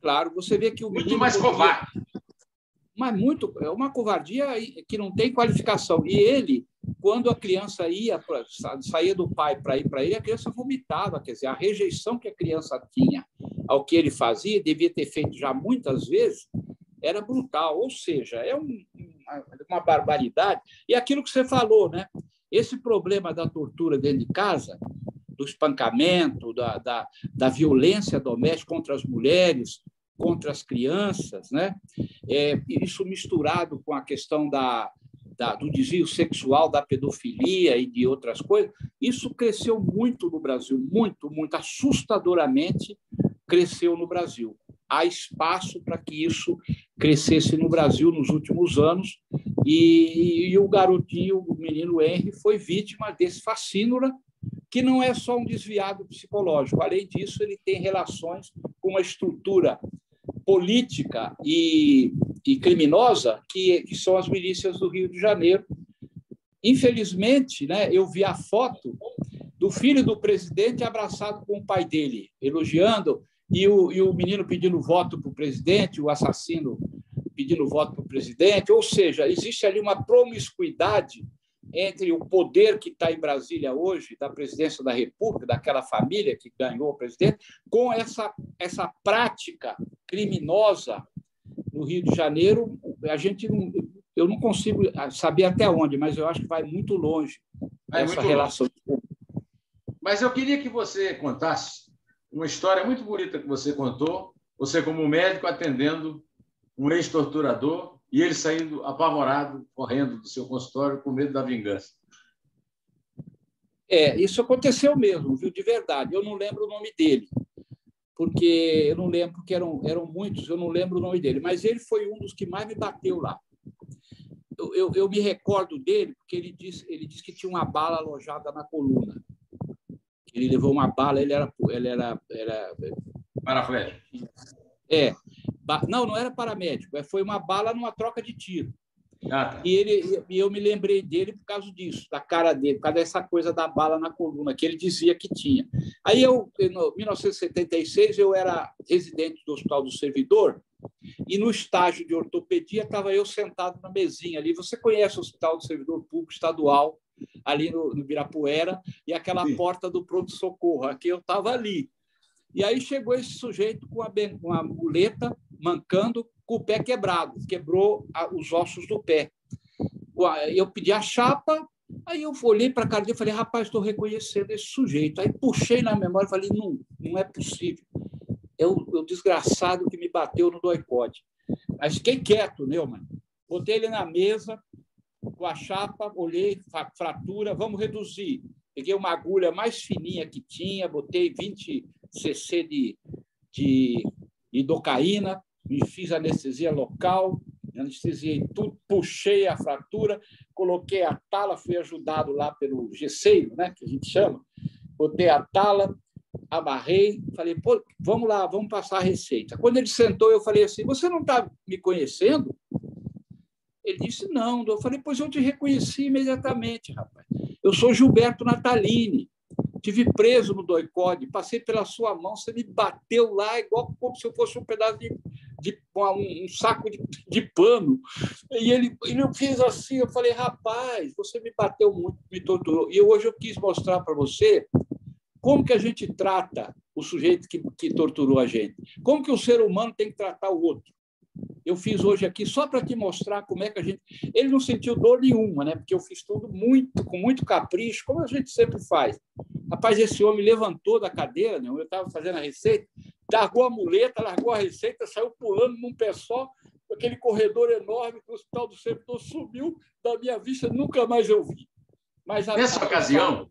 Claro, você vê que o muito mais covarde. Mas muito, é uma covardia que não tem qualificação. E ele quando a criança ia pra, saía do pai para ir para ele, a criança vomitava, quer dizer, a rejeição que a criança tinha ao que ele fazia, devia ter feito já muitas vezes, era brutal. Ou seja, é um, uma, uma barbaridade. E aquilo que você falou, né? Esse problema da tortura dentro de casa, do espancamento, da, da, da violência doméstica contra as mulheres, contra as crianças, né? É, isso misturado com a questão da, da, do desvio sexual, da pedofilia e de outras coisas, isso cresceu muito no Brasil, muito, muito, assustadoramente cresceu no Brasil. Há espaço para que isso crescesse no Brasil nos últimos anos, e, e o garotinho, o menino Henry, foi vítima desse fascínora, que não é só um desviado psicológico. Além disso, ele tem relações com uma estrutura política e, e criminosa que, que, são as milícias do Rio de Janeiro. Infelizmente, né, eu vi a foto do filho do presidente abraçado com o pai dele, elogiando, e o, e o menino pedindo voto para o presidente, o assassino pedindo voto para o presidente. Ou seja, existe ali uma promiscuidade entre o poder que está em Brasília hoje, da presidência da República, daquela família que ganhou o presidente, com essa, essa prática criminosa no Rio de Janeiro. A gente não, eu não consigo saber até onde, mas eu acho que vai muito longe vai essa muito relação. Longe. Mas eu queria que você contasse uma história muito bonita que você contou, você como médico atendendo um ex-torturador e ele saindo apavorado, correndo do seu consultório com medo da vingança. É, isso aconteceu mesmo, viu, de verdade. Eu não lembro o nome dele, porque eu não lembro, porque eram, eram muitos, eu não lembro o nome dele, mas ele foi um dos que mais me bateu lá. eu, eu, me recordo dele porque ele disse, ele disse que tinha uma bala alojada na coluna. Ele levou uma bala, ele era. Ele era, era Paraplégico. É. Não, não era paramédico, é, foi uma bala numa troca de tiro. Ah, tá. E ele, e eu me lembrei dele por causa disso, da cara dele, por causa dessa coisa da bala na coluna, que ele dizia que tinha. Aí, eu, em 1976, eu era residente do Hospital do Servidor, e no estágio de ortopedia estava eu sentado na mesinha ali. Você conhece o Hospital do Servidor Público Estadual, ali no, no Ibirapuera, e aquela Sim. porta do pronto-socorro. Aqui eu estava ali. E aí chegou esse sujeito com a, com a muleta, mancando, com o pé quebrado, quebrou os ossos do pé. Eu pedi a chapa, aí eu olhei para a cara dele e falei, rapaz, estou reconhecendo esse sujeito. Aí puxei na memória e falei, não, não é possível. É o, o desgraçado que me bateu no doicode. Mas fiquei quieto, Neumann. Botei ele na mesa, com a chapa, olhei, fratura, vamos reduzir. Peguei uma agulha mais fininha que tinha, botei 20 cc de, de me fiz anestesia local, anestesiei tudo, puxei a fratura, coloquei a tala, fui ajudado lá pelo gesseiro, né, que a gente chama, botei a tala, amarrei, falei, pô, vamos lá, vamos passar a receita. Quando ele sentou, eu falei assim, você não está me conhecendo? Ele disse, não. Eu falei, pois eu te reconheci imediatamente, rapaz. Eu sou Gilberto Natalini. Tive preso no doicode, passei pela sua mão, você me bateu lá igual como se eu fosse um pedaço de, de um, um, saco de, de pano. E ele, ele fez assim, eu falei, rapaz, você me bateu muito, me torturou. E hoje eu quis mostrar para você como que a gente trata o sujeito que, que torturou a gente. Como que o ser humano tem que tratar o outro eu fiz hoje aqui só para te mostrar como é que a gente. Ele não sentiu dor nenhuma, né? Porque eu fiz tudo muito, com muito capricho, como a gente sempre faz. Rapaz, esse homem levantou da cadeira, né? eu estava fazendo a receita, largou a muleta, largou a receita, saiu pulando num pé só, aquele corredor enorme que o Hospital do Servidor sumiu da minha vista, nunca mais eu vi. Mas a, nessa ocasião,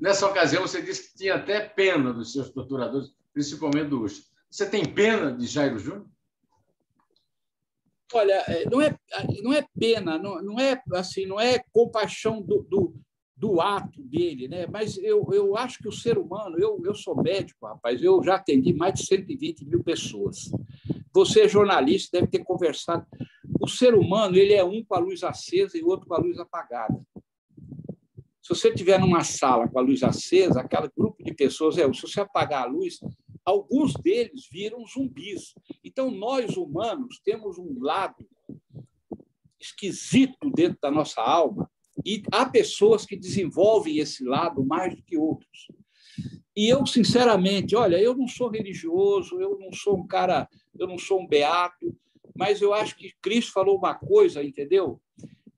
nessa ocasião você disse que tinha até pena dos seus torturadores, principalmente do Ustra. Você tem pena de Jairo Júnior? Olha, é, não é, não é pena, não, não é assim, não é compaixão do, do, do, ato dele, né? Mas eu, eu acho que o ser humano, eu, eu sou médico, rapaz, eu já atendi mais de 120 mil pessoas. Você é jornalista, deve ter conversado. O ser humano, ele é um com a luz acesa e outro com a luz apagada. Se você estiver numa sala com a luz acesa, aquele grupo de pessoas, é, se você apagar a luz, alguns deles viram zumbis. Então, nós humanos temos um lado esquisito dentro da nossa alma e há pessoas que desenvolvem esse lado mais do que outros. E eu, sinceramente, olha, eu não sou religioso, eu não sou um cara, eu não sou um beato, mas eu acho que Cristo falou uma coisa, entendeu?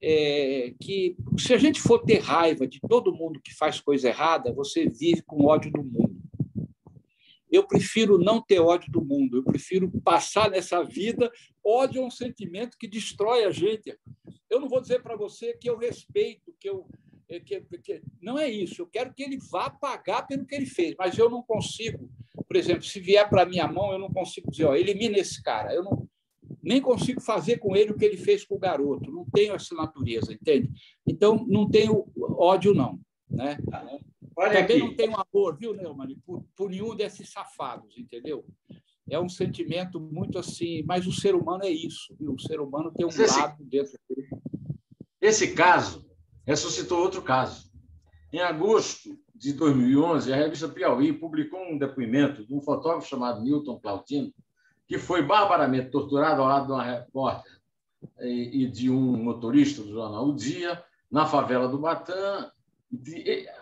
É, que se a gente for ter raiva de todo mundo que faz coisa errada, você vive com ódio do mundo eu prefiro não ter ódio do mundo, eu prefiro passar nessa vida. Ódio é um sentimento que destrói a gente. Eu não vou dizer para você que eu respeito, que eu. Eh, que, que, não é isso, eu quero que ele vá pagar pelo que ele fez, mas eu não consigo. Por exemplo, se vier para minha mão, eu não consigo dizer, ó, elimina esse cara. Eu não, nem consigo fazer com ele o que ele fez com o garoto. Não tenho essa natureza, entende? Então, não tenho ódio, não. Né? Olha Também aqui. não tenho amor, viu, Neumann, por, por nenhum desses safados, entendeu? É um sentimento muito assim, mas o ser humano é isso, viu? O ser humano tem um esse, lado dentro dele. Esse caso ressuscitou outro caso. Em agosto de 2011, a revista Piauí publicou um depoimento de um fotógrafo chamado Newton Plautino, que foi barbaramente torturado ao lado de uma repórter e de um motorista do jornal O Dia, na favela do Batã,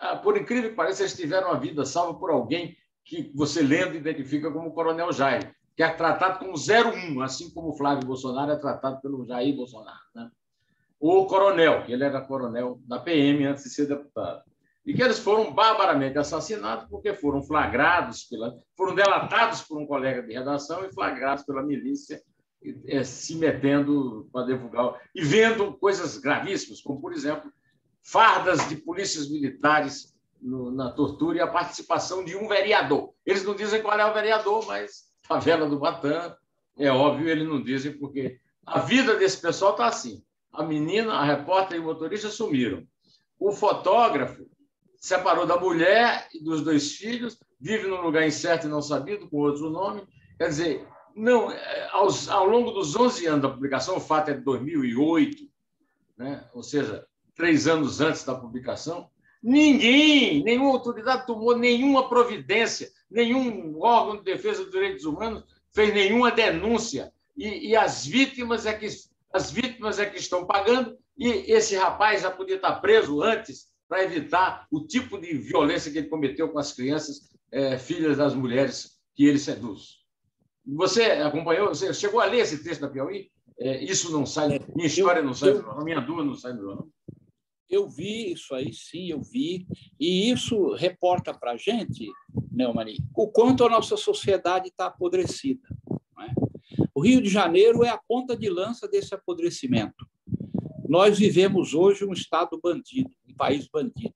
ah, por incrível que pareça, eles tiveram a vida salva por alguém que você lendo identifica como Coronel Jair, que é tratado como 01, assim como o Flávio Bolsonaro é tratado pelo Jair Bolsonaro. Né? O coronel, que ele era coronel da PM antes de ser deputado. E que eles foram barbaramente assassinados porque foram flagrados, pela, foram delatados por um colega de redação e flagrados pela milícia eh, se metendo para divulgar e vendo coisas gravíssimas, como, por exemplo, fardas de polícias militares no, na tortura e a participação de um vereador. Eles não dizem qual é o vereador, mas favela do Batã, é óbvio, eles não dizem porque a vida desse pessoal está assim. a menina, a repórter e o motorista sumiram. O fotógrafo separou da mulher e dos dois filhos, vive num lugar incerto e não sabido, com outro nome. Quer dizer, não, é, aos, ao longo dos 11 anos da publicação, o fato é de 2008, né? ou seja, três anos antes da publicação, ninguém, nenhuma autoridade tomou nenhuma providência, nenhum órgão de defesa dos direitos humanos fez nenhuma denúncia. E, e as vítimas é que as vítimas é que estão pagando e esse rapaz já podia estar preso antes para evitar o tipo de violência que ele cometeu com as crianças, é, filhas das mulheres que ele seduz. Você acompanhou? Você chegou a ler esse texto da Piauí? É, isso não sai, minha história não sai, eu, minha dúvida não sai do jornal. Eu vi isso aí, sim, eu vi. E isso reporta para a gente, Neumani, o quanto a nossa sociedade está apodrecida. É? O Rio de Janeiro é a ponta de lança desse apodrecimento. Nós vivemos hoje um Estado bandido, um país bandido.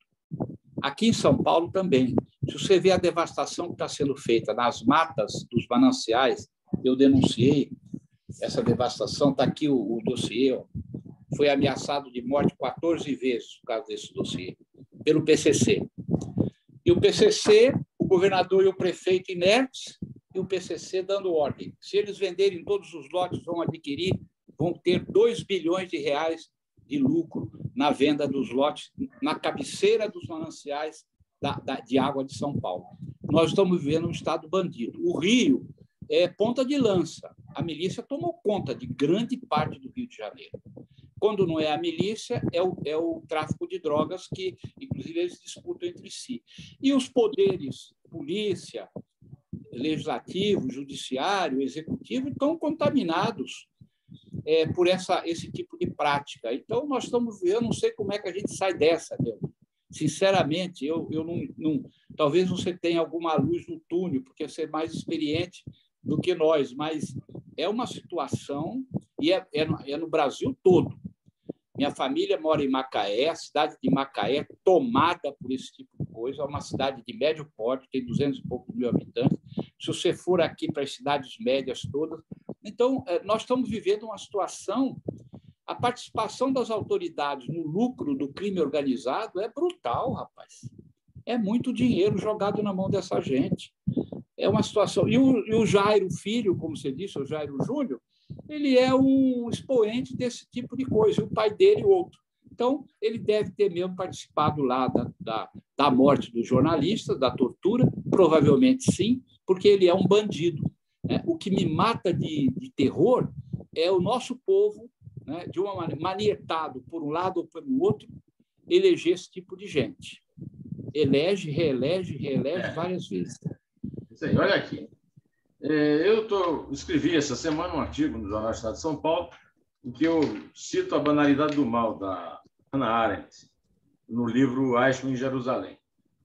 Aqui em São Paulo também. Se você vê a devastação que está sendo feita nas matas dos mananciais, eu denunciei essa devastação, está aqui o, o dossiê, ó. Foi ameaçado de morte 14 vezes por causa desse dossiê, pelo PCC. E o PCC, o governador e o prefeito inertes, e o PCC dando ordem. Se eles venderem todos os lotes, vão adquirir, vão ter 2 bilhões de reais de lucro na venda dos lotes na cabeceira dos mananciais da, da, de água de São Paulo. Nós estamos vivendo um estado bandido. O Rio é ponta de lança. A milícia tomou conta de grande parte do Rio de Janeiro. Quando não é a milícia, é o, é o tráfico de drogas, que, inclusive, eles disputam entre si. E os poderes, polícia, legislativo, judiciário, executivo, estão contaminados é, por essa, esse tipo de prática. Então, nós estamos eu não sei como é que a gente sai dessa, meu. Sinceramente, eu, eu não, não. Talvez você tenha alguma luz no túnel, porque você é mais experiente do que nós, mas é uma situação, e é, é, no, é no Brasil todo. Minha família mora em Macaé, a cidade de Macaé tomada por esse tipo de coisa, é uma cidade de médio porte, tem 200 e poucos mil habitantes. Se você for aqui para as cidades médias todas, então, é, nós estamos vivendo uma situação. A participação das autoridades no lucro do crime organizado é brutal, rapaz. É muito dinheiro jogado na mão dessa gente. É uma situação. E o, e o Jairo Filho, como você disse, o Jairo Júnior, ele é um expoente desse tipo de coisa, o pai dele outro. Então, ele deve ter mesmo participado lá da, da, da morte do jornalista, da tortura, provavelmente sim, porque ele é um bandido. É, o que me mata de, de, terror é o nosso povo, né, de uma maneira, manietado por um lado ou pelo outro, eleger esse tipo de gente. Elege, reelege, reelege é. várias vezes. Isso aí, olha aqui. É, eu tô, escrevi essa semana um artigo no Jornal do Estado de São Paulo, em que eu cito a banalidade do mal da Hannah Arendt, no livro Eichmann em Jerusalém.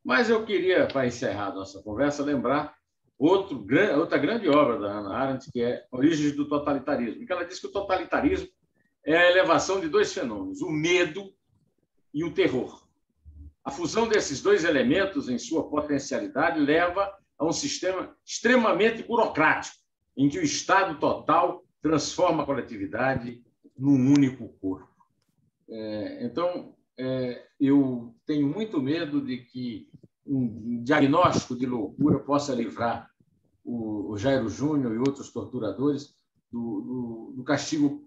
Mas eu queria, para encerrar nossa conversa, lembrar outro, outra grande obra da Hannah Arendt, que é Origens do Totalitarismo, que ela diz que o totalitarismo é a elevação de dois fenômenos, o medo e o terror. A fusão desses dois elementos em sua potencialidade leva a um sistema extremamente burocrático, em que o Estado total transforma a coletividade num único corpo. É, então, é, eu tenho muito medo de que um diagnóstico de loucura possa livrar o, Jairo Júnior e outros torturadores do, do, do, castigo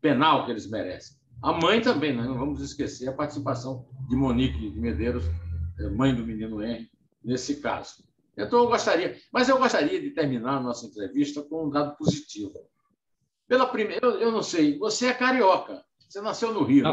penal que eles merecem. A mãe também, nós não vamos esquecer a participação de Monique de Medeiros, é, mãe do menino Henry, nesse caso. Então, eu gostaria, mas eu gostaria de terminar a nossa entrevista com um dado positivo. Pela primeira, eu, eu não sei, você é carioca, você nasceu no Rio. Né?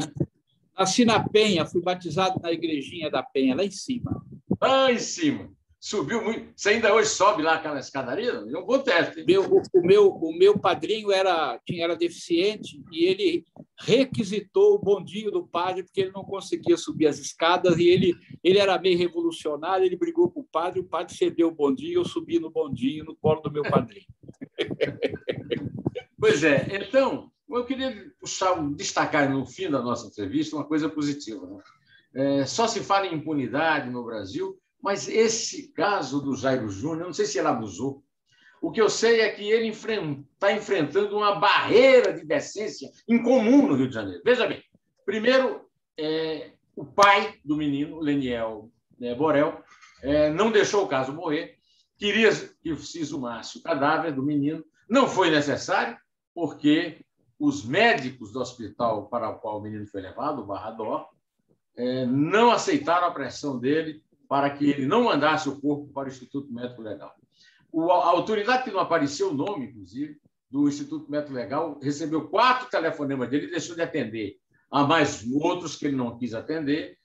Nasci na Penha, fui batizado na igrejinha da Penha, lá em cima. Lá em cima. Subiu muito. Você ainda hoje sobe lá aquela escadaria? É um bom teste. Meu, o, o, meu, o meu padrinho era, era deficiente e ele requisitou o bondinho do padre porque ele não conseguia subir as escadas e ele, ele era meio revolucionário, ele brigou com o padre, o padre cedeu o bondinho, eu subi no bondinho, no colo do meu padrinho. pois é. Então, eu queria puxar, destacar no fim da nossa entrevista uma coisa positiva. Né? É, só se fala em impunidade no Brasil, mas esse caso do Jairo Júnior, não sei se ele abusou. O que eu sei é que ele está enfrentando uma barreira de decência incomum no Rio de Janeiro. Veja bem, primeiro, é, o pai do menino, Leniel né, Borel, é, não deixou o caso morrer, queria que se exumasse o cadáver do menino, não foi necessário, porque os médicos do hospital para o qual o menino foi levado, o Barrador, é, não aceitaram a pressão dele para que ele não mandasse o corpo para o Instituto Médico Legal a autoridade que não apareceu o nome, inclusive, do Instituto Médico Legal, recebeu quatro telefonemas dele e deixou de atender. Há mais outros que ele não quis atender,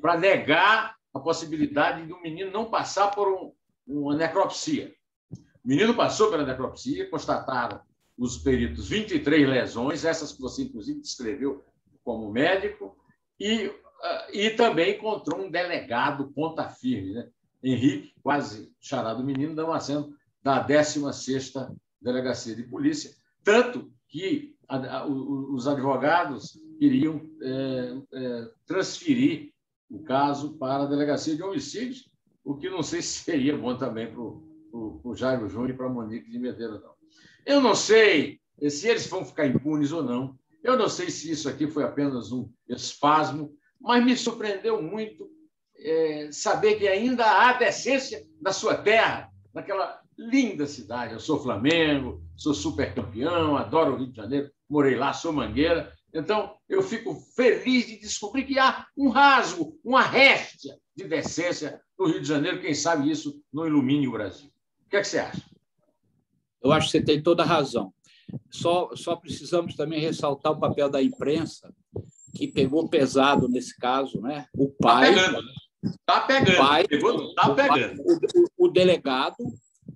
para negar a possibilidade do menino não passar por um, uma necropsia. O menino passou pela necropsia, constataram os peritos 23 lesões, essas que você, inclusive, descreveu como médico, e, e também encontrou um delegado ponta firme, né? Henrique, quase charado menino, dão assento da 16ª Delegacia de Polícia, tanto que a, a, os advogados queriam é, é, transferir o caso para a Delegacia de Homicídios, o que não sei se seria bom também para o Jairo Júnior e para a Monique de Medeiros, não. Eu não sei se eles vão ficar impunes ou não. Eu não sei se isso aqui foi apenas um espasmo, mas me surpreendeu muito é, saber que ainda há decência na sua terra, naquela linda cidade. Eu sou Flamengo, sou super campeão, adoro o Rio de Janeiro, morei lá, sou mangueira. Então, eu fico feliz de descobrir que há um rasgo, uma réstia de decência no Rio de Janeiro. Quem sabe isso não ilumine o Brasil. O que, é que você acha? Eu acho que você tem toda a razão. Só, só precisamos também ressaltar o papel da imprensa, que pegou pesado nesse caso, né? O tá pai. Tá pegando, né? Está pegando. Pai, Pegou, tá pegando. O, o, delegado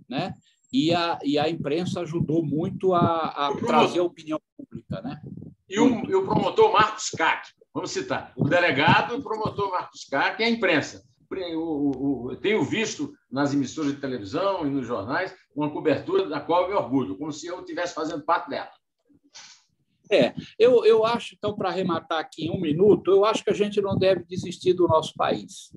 né? e, a, e a imprensa ajudou muito a, a trazer a opinião pública. Né? E o, e o promotor Marcos Cac, vamos citar, o delegado e o promotor Marcos Cac e a imprensa. Eu tenho visto nas emissoras de televisão e nos jornais uma cobertura da qual eu me orgulho, como se eu estivesse fazendo parte dela. É, eu, eu acho, então, para arrematar aqui em um minuto, eu acho que a gente não deve desistir do nosso país.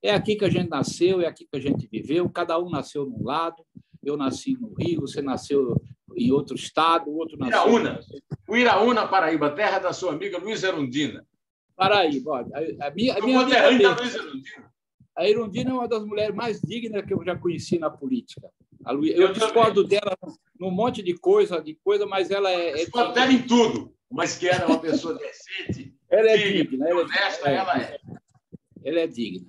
É aqui que a gente nasceu, é aqui que a gente viveu, cada um nasceu num lado, eu nasci no Rio, você nasceu em outro estado, o outro nasceu... Iraúna, o Iraúna, Paraíba, terra da sua amiga Luiz Erundina. Paraíba, a, a minha, a minha amiga... Luiz Erundina. A Erundina é uma das mulheres mais dignas que eu já conheci na política. Eu, eu discordo também. dela num monte de coisa, de coisa, mas ela é. é discordo dela em tudo, mas que era uma pessoa decente. ela é digna, ela é honesta, é, ela é. Ela é digna.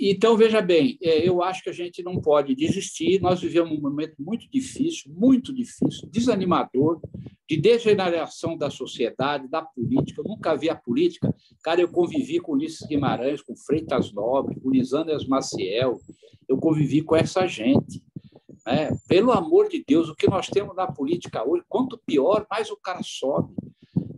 Então, veja bem, é, eu acho que a gente não pode desistir. Nós vivemos um momento muito difícil, muito difícil, desanimador, de degeneração da sociedade, da política. Eu nunca vi a política. Cara, eu convivi com Ulisses Guimarães, com Freitas Nobre, com Lisandras Maciel. Eu convivi com essa gente. Né? Pelo amor de Deus, o que nós temos na política hoje, quanto pior, mais o cara sobe.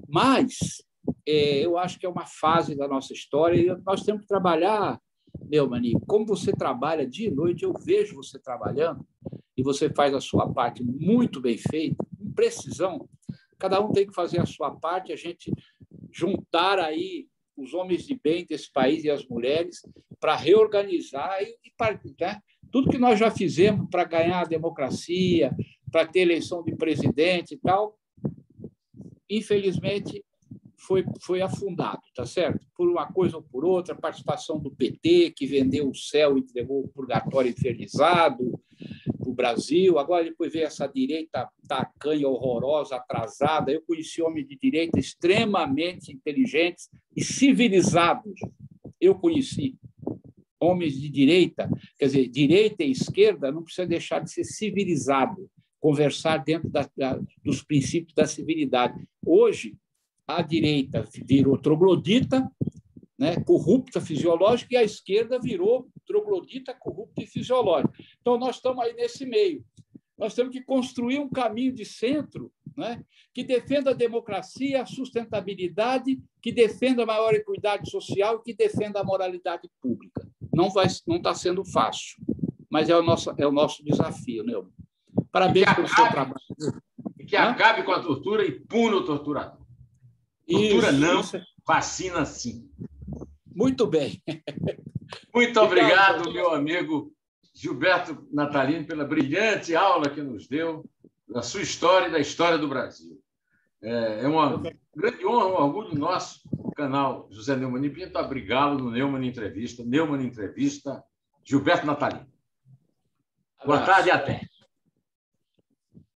Mas é, eu acho que é uma fase da nossa história e nós temos que trabalhar, meu maninho, como você trabalha dia e noite, eu vejo você trabalhando e você faz a sua parte muito bem feita, com precisão. Cada um tem que fazer a sua parte, a gente juntar aí os homens de bem desse país e as mulheres para reorganizar e, e né? Tudo que nós já fizemos para ganhar a democracia, para ter eleição de presidente e tal, infelizmente foi, foi afundado, tá certo? Por uma coisa ou por outra, participação do PT, que vendeu o céu e entregou o purgatório infernizado para o Brasil. Agora, depois veio essa direita tacanha, horrorosa, atrasada. Eu conheci homens de direita extremamente inteligentes e civilizados. Eu conheci homens de direita, quer dizer, direita e esquerda não precisa deixar de ser civilizado, conversar dentro da, da, dos princípios da civilidade. Hoje, a direita virou troglodita, né, corrupta fisiológica, e a esquerda virou troglodita, corrupta e fisiológica. Então, nós estamos aí nesse meio. Nós temos que construir um caminho de centro né, que defenda a democracia, a sustentabilidade, que defenda a maior equidade social e que defenda a moralidade pública não vai, não está sendo fácil, mas é o nosso, é o nosso desafio, né? Parabéns pelo seu trabalho. E que Hã? acabe com a tortura e puna o torturador. Tortura isso, não, isso. vacina sim. Muito bem. Muito obrigado, meu amigo Gilberto Natalini pela brilhante aula que nos deu da sua história e da história do Brasil. É, é uma grande honra, um orgulho nosso, o canal José Neumann Pinto, abrigá-lo no Neumann Entrevista. Neumann Entrevista, Gilberto Natalini. Boa tarde e até.